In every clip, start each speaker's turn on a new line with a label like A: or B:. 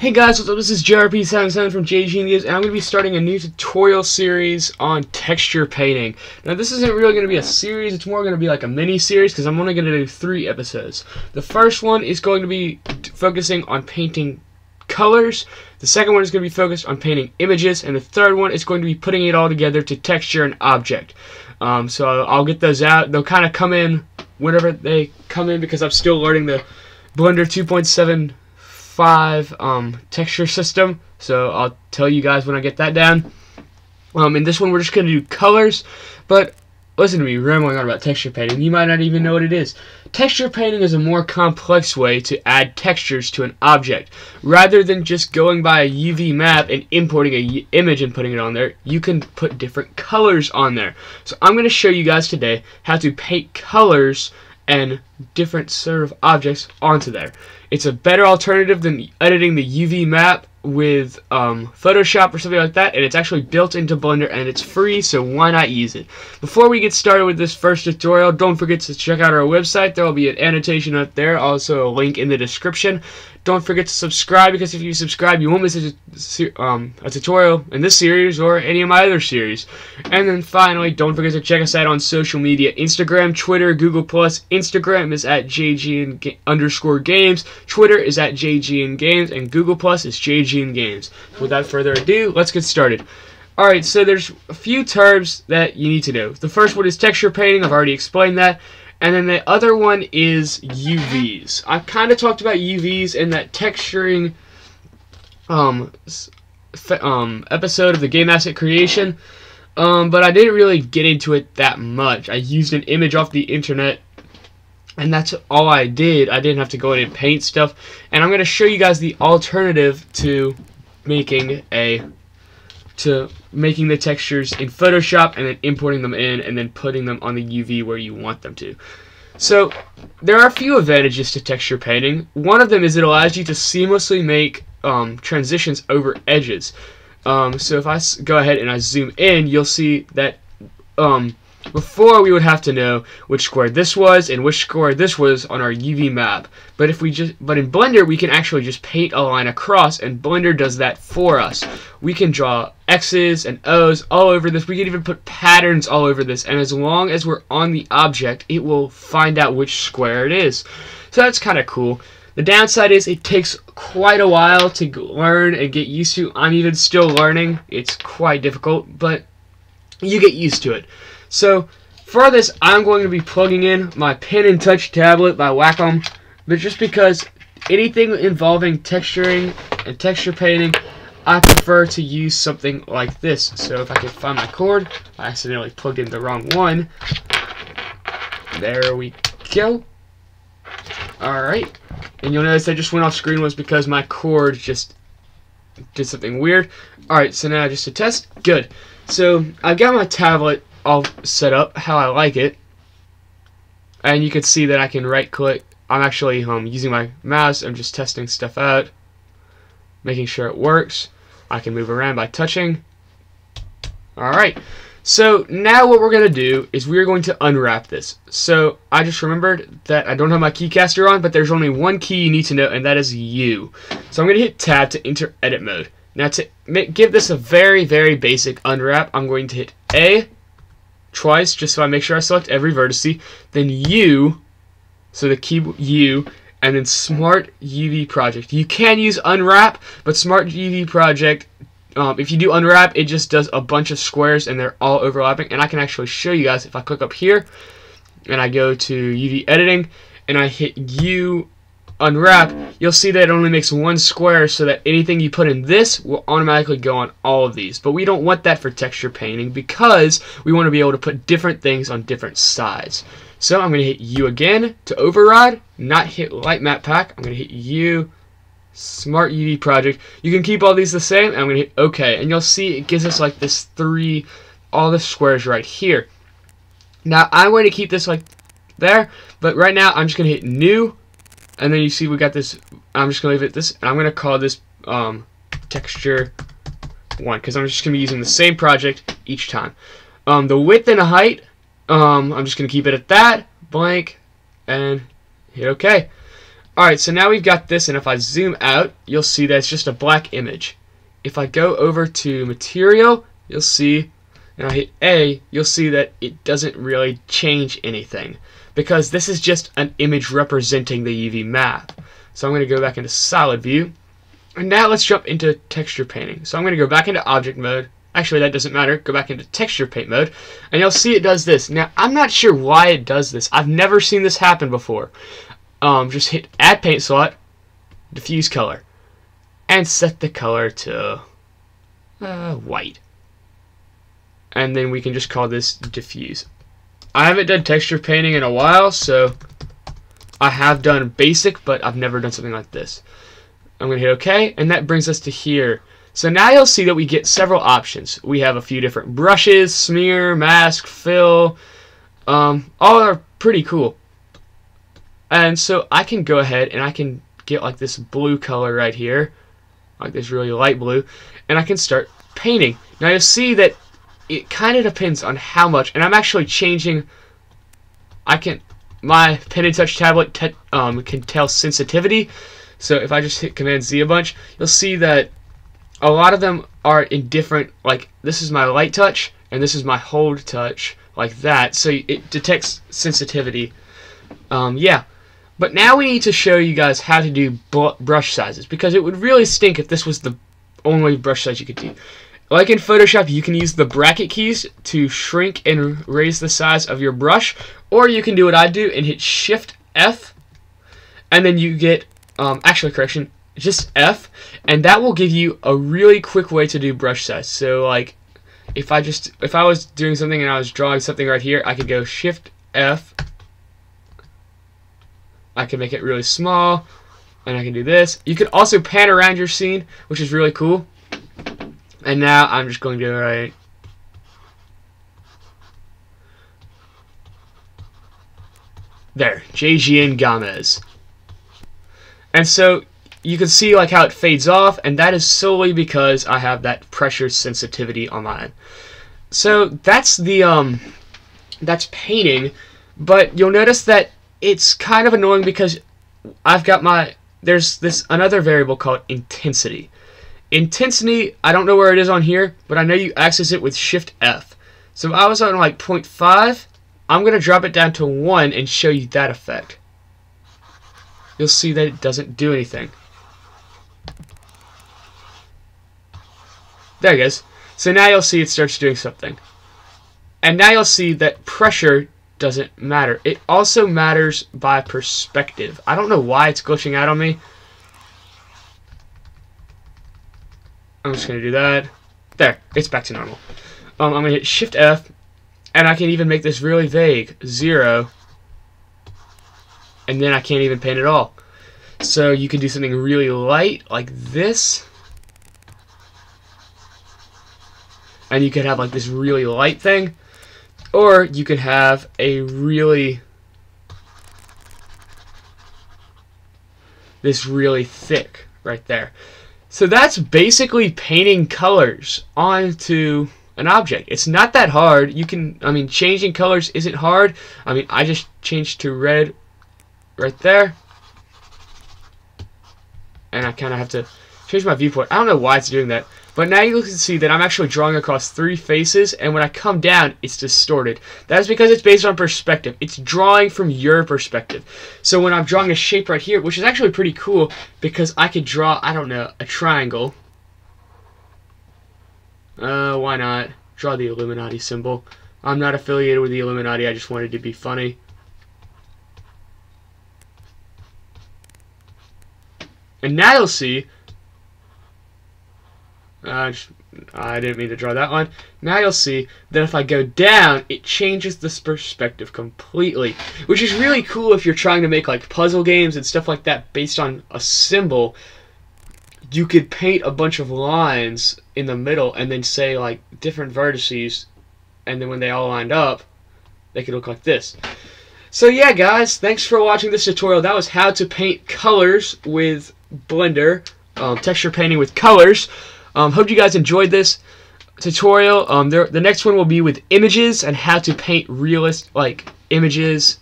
A: Hey guys, what's up? This is JRP77 from JGN Games, and I'm going to be starting a new tutorial series on texture painting. Now, this isn't really going to be a series, it's more going to be like a mini-series, because I'm only going to do three episodes. The first one is going to be focusing on painting colors, the second one is going to be focused on painting images, and the third one is going to be putting it all together to texture an object. Um, so I'll get those out. They'll kind of come in whenever they come in, because I'm still learning the Blender 2.7 5 um, texture system. So I'll tell you guys when I get that down. Um, in this one, we're just going to do colors. But listen to me rambling on about texture painting. You might not even know what it is. Texture painting is a more complex way to add textures to an object. Rather than just going by a UV map and importing an image and putting it on there, you can put different colors on there. So I'm going to show you guys today how to paint colors and different of objects onto there. It's a better alternative than editing the UV map with um, Photoshop or something like that, and it's actually built into Blender and it's free, so why not use it? Before we get started with this first tutorial, don't forget to check out our website. There will be an annotation up there, also a link in the description. Don't forget to subscribe because if you subscribe, you won't miss a, um, a tutorial in this series or any of my other series. And then finally, don't forget to check us out on social media: Instagram, Twitter, Google Instagram is at JGN underscore Games. Twitter is at JGN Games, and Google Plus is JGN Games. Without further ado, let's get started. Alright, so there's a few terms that you need to know. The first one is texture painting. I've already explained that. And then the other one is UVs. I kind of talked about UVs in that texturing um, um, episode of the Game Asset Creation, um, but I didn't really get into it that much. I used an image off the internet, and that's all I did. I didn't have to go in and paint stuff, and I'm going to show you guys the alternative to making a to making the textures in Photoshop and then importing them in and then putting them on the UV where you want them to. So there are a few advantages to texture painting. One of them is it allows you to seamlessly make um, transitions over edges. Um, so if I go ahead and I zoom in, you'll see that um, before we would have to know which square this was and which square this was on our UV map. But if we just but in Blender we can actually just paint a line across and Blender does that for us. We can draw X's and O's all over this. We can even put patterns all over this and as long as we're on the object it will find out which square it is. So that's kind of cool. The downside is it takes quite a while to learn and get used to. I'm even still learning. It's quite difficult, but you get used to it. So for this, I'm going to be plugging in my Pen and Touch tablet by Wacom, but just because anything involving texturing and texture painting, I prefer to use something like this. So if I can find my cord, I accidentally plugged in the wrong one. There we go. Alright. And you'll notice I just went off screen was because my cord just did something weird. Alright, so now just to test. Good. So I've got my tablet all set up how I like it. And you can see that I can right click. I'm actually um, using my mouse. I'm just testing stuff out. Making sure it works. I can move around by touching. Alright. So now what we're going to do is we're going to unwrap this. So I just remembered that I don't have my keycaster on, but there's only one key you need to know, and that is U. So I'm going to hit tab to enter edit mode. Now to give this a very, very basic unwrap, I'm going to hit A twice just so I make sure I select every vertice. Then U, so the key U, and then Smart UV Project. You can use Unwrap, but Smart UV Project, um, if you do Unwrap, it just does a bunch of squares and they're all overlapping. And I can actually show you guys if I click up here and I go to UV Editing and I hit U unwrap, you'll see that it only makes one square so that anything you put in this will automatically go on all of these. But we don't want that for texture painting because we want to be able to put different things on different sides. So I'm going to hit U again to override, not hit light map pack. I'm going to hit U, smart UV project. You can keep all these the same. I'm going to hit OK. And you'll see it gives us like this three, all the squares right here. Now I'm going to keep this like there, but right now I'm just going to hit new and then you see we got this, I'm just to leave it this, I'm going to call this um, texture 1, because I'm just going to be using the same project each time. Um, the width and the height, um, I'm just going to keep it at that, blank, and hit OK. Alright, so now we've got this, and if I zoom out, you'll see that it's just a black image. If I go over to material, you'll see, and I hit A, you'll see that it doesn't really change anything. Because this is just an image representing the UV map. So I'm going to go back into solid view. And now let's jump into texture painting. So I'm going to go back into object mode. Actually, that doesn't matter. Go back into texture paint mode. And you'll see it does this. Now, I'm not sure why it does this. I've never seen this happen before. Um, just hit add paint slot, diffuse color, and set the color to uh, white. And then we can just call this diffuse. I haven't done texture painting in a while, so I have done basic, but I've never done something like this. I'm going to hit OK, and that brings us to here. So now you'll see that we get several options. We have a few different brushes, smear, mask, fill. Um, all are pretty cool. And so I can go ahead and I can get like this blue color right here, like this really light blue, and I can start painting. Now you'll see that it kind of depends on how much, and I'm actually changing, I can, my pen and touch tablet um, can tell sensitivity, so if I just hit Command Z a bunch, you'll see that a lot of them are in different, like this is my light touch, and this is my hold touch, like that, so it detects sensitivity. Um, yeah, but now we need to show you guys how to do brush sizes, because it would really stink if this was the only brush size you could do. Like in Photoshop, you can use the bracket keys to shrink and raise the size of your brush, or you can do what I do and hit Shift F, and then you get, um, actually correction, just F, and that will give you a really quick way to do brush size. So like, if I just, if I was doing something and I was drawing something right here, I could go Shift F, I can make it really small, and I can do this. You can also pan around your scene, which is really cool. And now I'm just going to write there, JGN Games. And so you can see like how it fades off, and that is solely because I have that pressure sensitivity on mine. So that's the um, that's painting, but you'll notice that it's kind of annoying because I've got my there's this another variable called intensity. Intensity, I don't know where it is on here, but I know you access it with Shift F. So if I was on like 0.5, I'm going to drop it down to 1 and show you that effect. You'll see that it doesn't do anything. There it goes. So now you'll see it starts doing something. And now you'll see that pressure doesn't matter. It also matters by perspective. I don't know why it's glitching out on me. I'm just going to do that. There, it's back to normal. Um, I'm going to hit Shift F, and I can even make this really vague. Zero. And then I can't even paint at all. So you can do something really light, like this. and you could have like this really light thing or you could have a really this really thick right there so that's basically painting colors onto an object. It's not that hard. You can I mean changing colors isn't hard. I mean I just changed to red right there. And I kind of have to change my viewport. I don't know why it's doing that but now you can see that I'm actually drawing across three faces, and when I come down, it's distorted. That's because it's based on perspective. It's drawing from your perspective. So when I'm drawing a shape right here, which is actually pretty cool, because I could draw, I don't know, a triangle. Uh, why not? Draw the Illuminati symbol. I'm not affiliated with the Illuminati, I just wanted to be funny. And now you'll see uh, I didn't mean to draw that one. Now you'll see that if I go down, it changes this perspective completely. Which is really cool if you're trying to make like puzzle games and stuff like that based on a symbol. You could paint a bunch of lines in the middle and then say like different vertices and then when they all lined up, they could look like this. So yeah guys, thanks for watching this tutorial. That was how to paint colors with Blender. Um, texture painting with colors. Um, hope you guys enjoyed this tutorial. Um, there, the next one will be with images and how to paint realist like images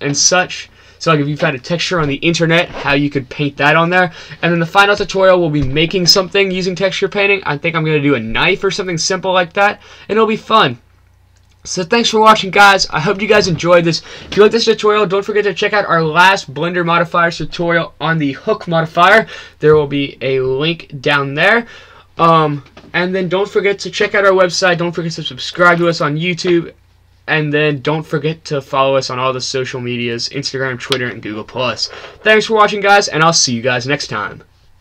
A: and such. So like if you found a texture on the internet, how you could paint that on there. And then the final tutorial will be making something using texture painting. I think I'm going to do a knife or something simple like that. And it'll be fun. So thanks for watching guys. I hope you guys enjoyed this. If you like this tutorial, don't forget to check out our last Blender modifiers tutorial on the hook modifier. There will be a link down there. Um, and then don't forget to check out our website. Don't forget to subscribe to us on YouTube. And then don't forget to follow us on all the social medias, Instagram, Twitter, and Google+. Thanks for watching, guys, and I'll see you guys next time.